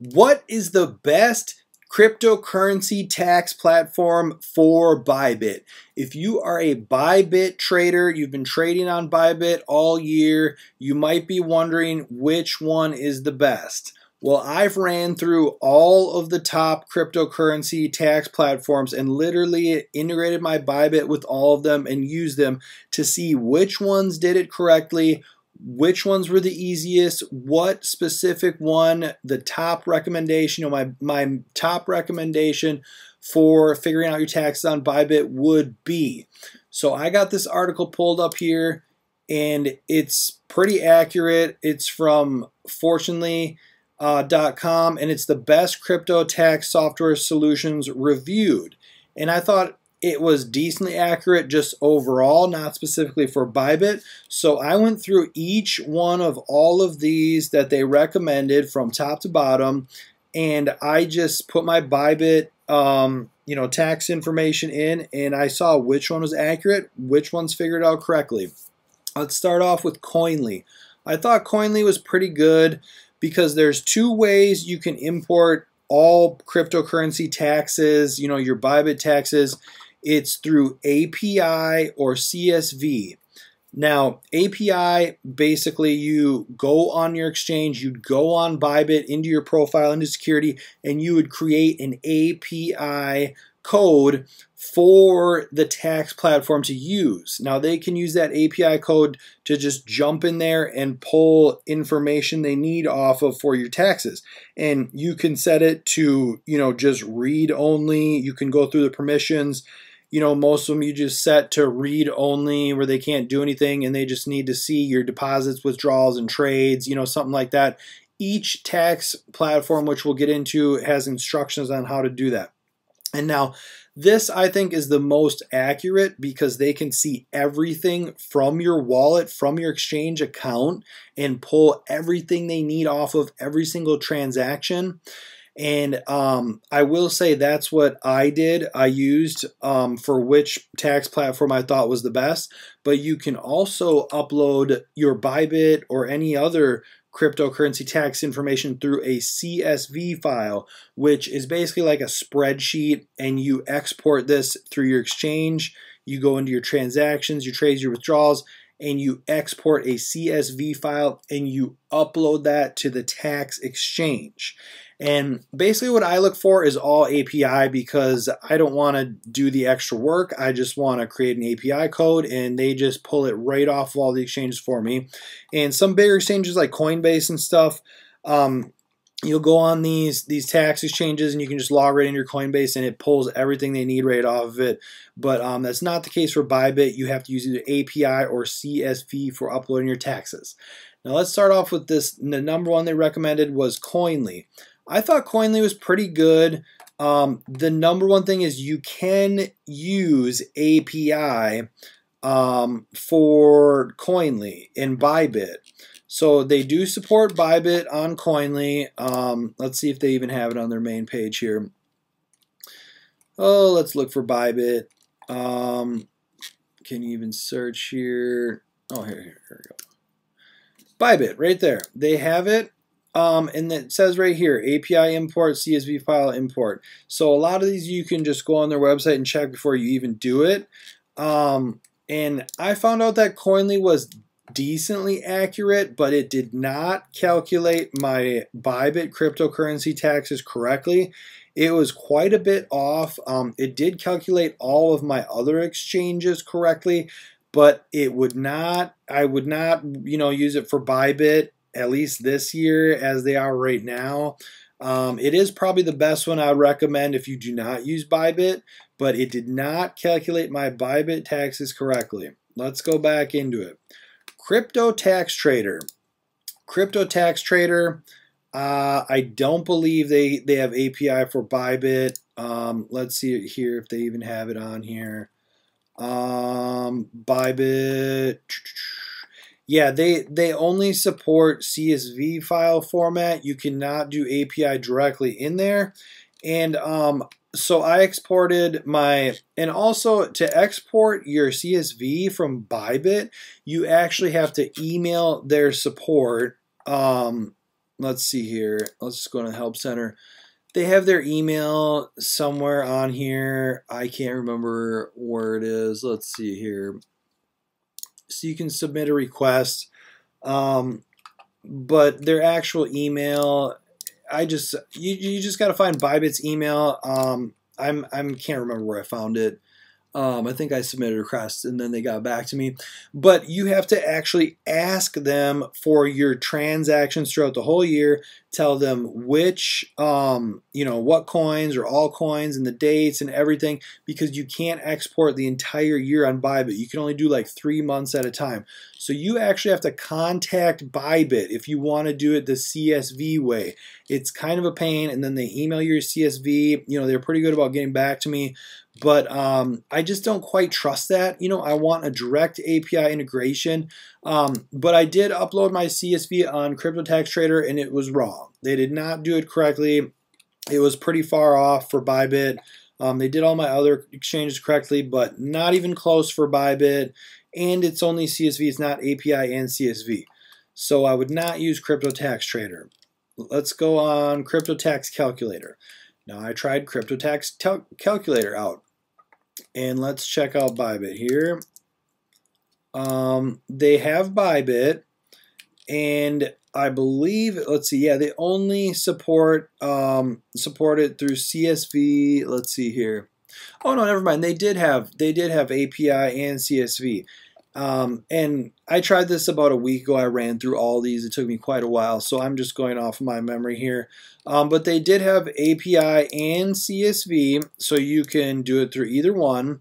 What is the best cryptocurrency tax platform for Bybit? If you are a Bybit trader, you've been trading on Bybit all year, you might be wondering which one is the best. Well, I've ran through all of the top cryptocurrency tax platforms and literally integrated my Bybit with all of them and used them to see which ones did it correctly, which ones were the easiest, what specific one, the top recommendation, you know, my, my top recommendation for figuring out your taxes on Bybit would be. So I got this article pulled up here and it's pretty accurate. It's from Fortunly uh, and it's the best crypto tax software solutions reviewed. And I thought it was decently accurate just overall, not specifically for Bybit. So I went through each one of all of these that they recommended from top to bottom, and I just put my Bybit, um, you know, tax information in, and I saw which one was accurate, which one's figured out correctly. Let's start off with Koinly. I thought Koinly was pretty good because there's two ways you can import all cryptocurrency taxes, you know, your Bybit taxes it's through API or CSV. Now, API, basically you go on your exchange, you'd go on Bybit into your profile, into security, and you would create an API code for the tax platform to use. Now they can use that API code to just jump in there and pull information they need off of for your taxes. And you can set it to, you know, just read only. You can go through the permissions you know, most of them you just set to read only where they can't do anything and they just need to see your deposits, withdrawals, and trades, you know, something like that. Each tax platform, which we'll get into, has instructions on how to do that. And now, this I think is the most accurate because they can see everything from your wallet, from your exchange account, and pull everything they need off of every single transaction. And um, I will say that's what I did. I used um, for which tax platform I thought was the best. But you can also upload your Bybit or any other cryptocurrency tax information through a CSV file, which is basically like a spreadsheet, and you export this through your exchange. You go into your transactions, your trades, your withdrawals, and you export a CSV file and you upload that to the tax exchange. And basically what I look for is all API because I don't want to do the extra work. I just want to create an API code and they just pull it right off of all the exchanges for me. And some bigger exchanges like Coinbase and stuff, um, you'll go on these these tax exchanges and you can just log right into your Coinbase and it pulls everything they need right off of it. But um, that's not the case for Bybit. You have to use either API or CSV for uploading your taxes. Now let's start off with this. The number one they recommended was Koinly. I thought Koinly was pretty good. Um, the number one thing is you can use API um, for Koinly in Bybit. So they do support Bybit on Koinly. Um, let's see if they even have it on their main page here. Oh, let's look for Bybit. Um, can you even search here? Oh, here, here, here we go. Bybit, right there. They have it. Um, and it says right here, API import, CSV file import. So a lot of these you can just go on their website and check before you even do it. Um, and I found out that Koinly was decently accurate, but it did not calculate my Bybit cryptocurrency taxes correctly. It was quite a bit off. Um, it did calculate all of my other exchanges correctly, but it would not, I would not, you know, use it for Bybit at least this year as they are right now. Um, it is probably the best one I would recommend if you do not use Bybit, but it did not calculate my Bybit taxes correctly. Let's go back into it. Crypto Tax Trader. Crypto Tax Trader. Uh, I don't believe they, they have API for Bybit. Um, let's see here if they even have it on here. Um, Bybit. Yeah, they they only support CSV file format. You cannot do API directly in there. And um, so I exported my, and also to export your CSV from Bybit, you actually have to email their support. Um, let's see here. Let's just go to the help center. They have their email somewhere on here. I can't remember where it is. Let's see here. So you can submit a request. Um, but their actual email, I just you, you just got to find Bybit's email. Um, I'm I'm can't remember where I found it. Um, I think I submitted a request and then they got back to me. But you have to actually ask them for your transactions throughout the whole year. Tell them which, um, you know, what coins or all coins and the dates and everything because you can't export the entire year on Bybit. You can only do like three months at a time. So you actually have to contact Bybit if you want to do it the CSV way. It's kind of a pain, and then they email your CSV. You know, they're pretty good about getting back to me but um, I just don't quite trust that. You know, I want a direct API integration, um, but I did upload my CSV on Crypto Tax Trader and it was wrong. They did not do it correctly. It was pretty far off for Bybit. Um, they did all my other exchanges correctly, but not even close for Bybit. And it's only CSV, it's not API and CSV. So I would not use Crypto Tax Trader. Let's go on Crypto Tax Calculator. Now I tried Crypto Tax Calculator out. And let's check out Bybit here. Um, they have Bybit, and I believe, let's see, yeah, they only support um, support it through CSV. Let's see here. Oh no, never mind. They did have they did have API and CSV. Um, and I tried this about a week ago. I ran through all these. It took me quite a while, so I'm just going off my memory here. Um, but they did have API and CSV, so you can do it through either one.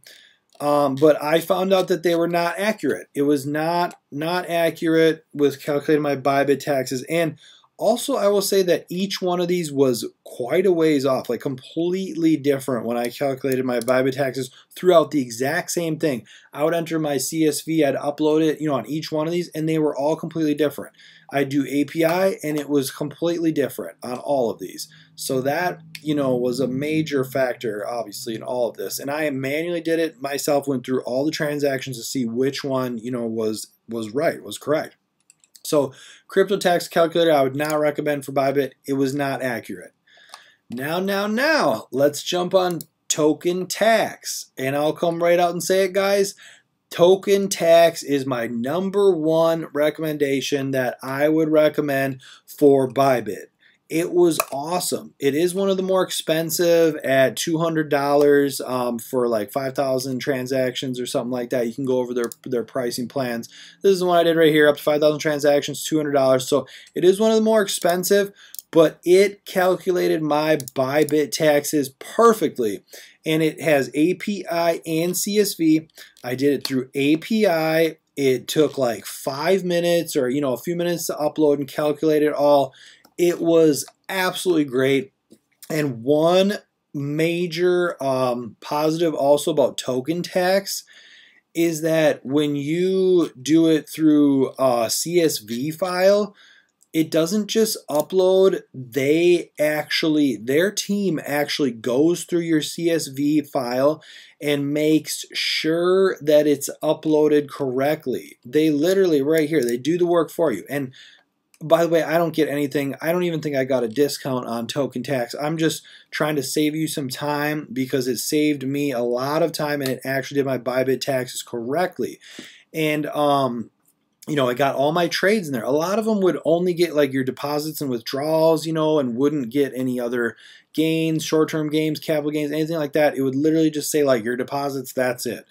Um, but I found out that they were not accurate. It was not not accurate with calculating my Bybit taxes. And also, I will say that each one of these was quite a ways off, like completely different when I calculated my Bybit taxes throughout the exact same thing. I would enter my CSV, I'd upload it, you know, on each one of these, and they were all completely different. I do API, and it was completely different on all of these. So that, you know, was a major factor, obviously, in all of this. And I manually did it myself, went through all the transactions to see which one, you know, was was right, was correct. So crypto tax calculator I would not recommend for Bybit. It was not accurate. Now, now, now, let's jump on token tax. And I'll come right out and say it, guys. Token tax is my number one recommendation that I would recommend for Bybit. It was awesome. It is one of the more expensive at $200 um, for like 5,000 transactions or something like that. You can go over their, their pricing plans. This is the one I did right here, up to 5,000 transactions, $200. So it is one of the more expensive, but it calculated my Bybit taxes perfectly. And it has API and CSV. I did it through API. It took like five minutes or, you know, a few minutes to upload and calculate it all. It was absolutely great. And one major um, positive also about token tax is that when you do it through a CSV file, it doesn't just upload, they actually, their team actually goes through your CSV file and makes sure that it's uploaded correctly. They literally, right here, they do the work for you. And by the way, I don't get anything. I don't even think I got a discount on token tax. I'm just trying to save you some time because it saved me a lot of time and it actually did my Bybit taxes correctly. And um, you know, I got all my trades in there. A lot of them would only get like your deposits and withdrawals, you know, and wouldn't get any other gains, short-term gains, capital gains, anything like that. It would literally just say like your deposits, that's it.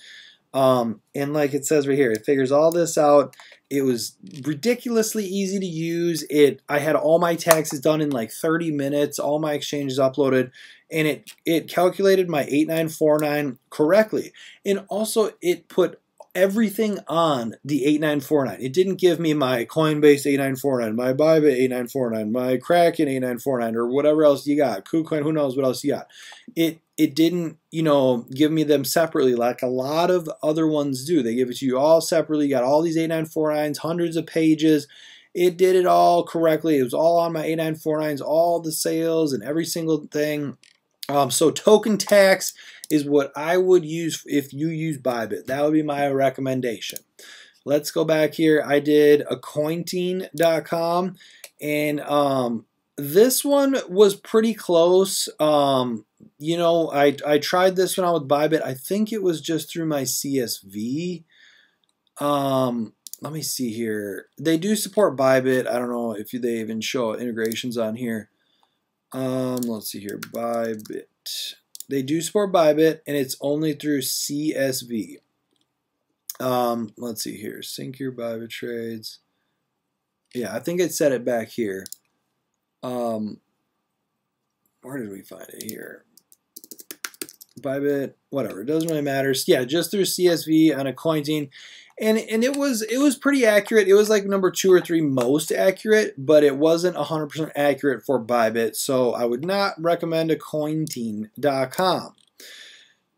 Um, and like it says right here, it figures all this out. It was ridiculously easy to use. It I had all my taxes done in like 30 minutes, all my exchanges uploaded, and it it calculated my 8949 correctly. And also it put everything on the 8949. It didn't give me my Coinbase 8949, my Bybit 8949, my Kraken 8949, or whatever else you got. KuCoin, who knows what else you got. It it didn't, you know, give me them separately like a lot of other ones do. They give it to you all separately. You got all these 8949s, hundreds of pages. It did it all correctly. It was all on my 8949s, all the sales and every single thing. Um, so token tax is what I would use if you use Bybit. That would be my recommendation. let's go back here. I did accointing.com and um, this one was pretty close. Um, you know, I, I tried this one out with Bybit. I think it was just through my CSV. Um, let me see here. They do support Bybit. I don't know if they even show integrations on here. Um, let's see here. Bybit. They do support Bybit, and it's only through CSV. Um, let's see here. Sync your Bybit trades. Yeah, I think it set it back here. Um, where did we find it here? Bybit, whatever. It doesn't really matter. Yeah, just through CSV on accointing and and it was it was pretty accurate. It was like number two or three most accurate, but it wasn't 100% accurate for Bybit. So I would not recommend accointing.com.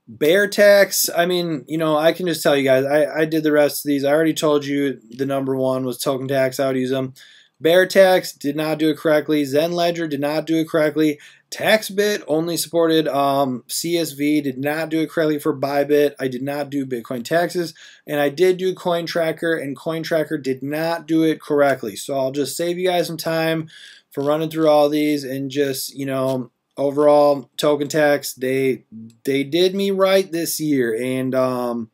Bear tax, I mean, you know, I can just tell you guys, I, I did the rest of these. I already told you the number one was token tax. I would use them. Bear tax did not do it correctly. Zen Ledger did not do it correctly. TaxBit only supported um, CSV, did not do it correctly for Bybit. I did not do Bitcoin taxes, and I did do Coin Tracker, and Coin Tracker did not do it correctly. So I'll just save you guys some time for running through all these and just, you know, overall token tax, they they did me right this year. And um,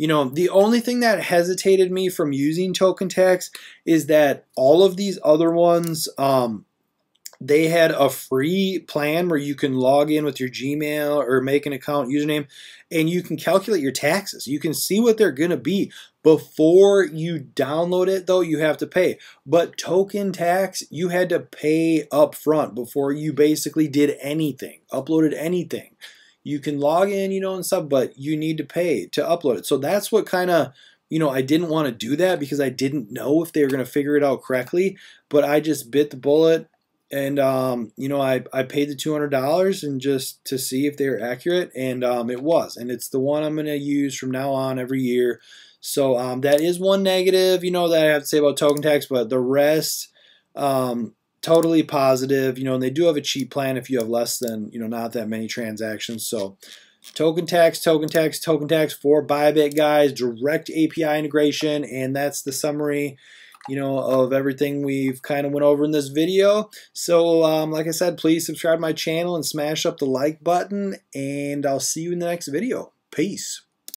you know, the only thing that hesitated me from using token tax is that all of these other ones, um, they had a free plan where you can log in with your Gmail or make an account username and you can calculate your taxes. You can see what they're going to be. Before you download it, though, you have to pay. But token tax, you had to pay up front before you basically did anything, uploaded anything. You can log in, you know, and stuff, but you need to pay to upload it. So that's what kind of you know, I didn't want to do that because I didn't know if they were going to figure it out correctly. But I just bit the bullet and um, you know I, I paid the $200 and just to see if they were accurate and um, it was and it's the one i'm going to use from now on every year so um, that is one negative you know that i have to say about token tax but the rest um, totally positive you know and they do have a cheap plan if you have less than you know not that many transactions so token tax token tax token tax for bybit guys direct api integration and that's the summary you know, of everything we've kind of went over in this video. So, um, like I said, please subscribe to my channel and smash up the like button, and I'll see you in the next video. Peace.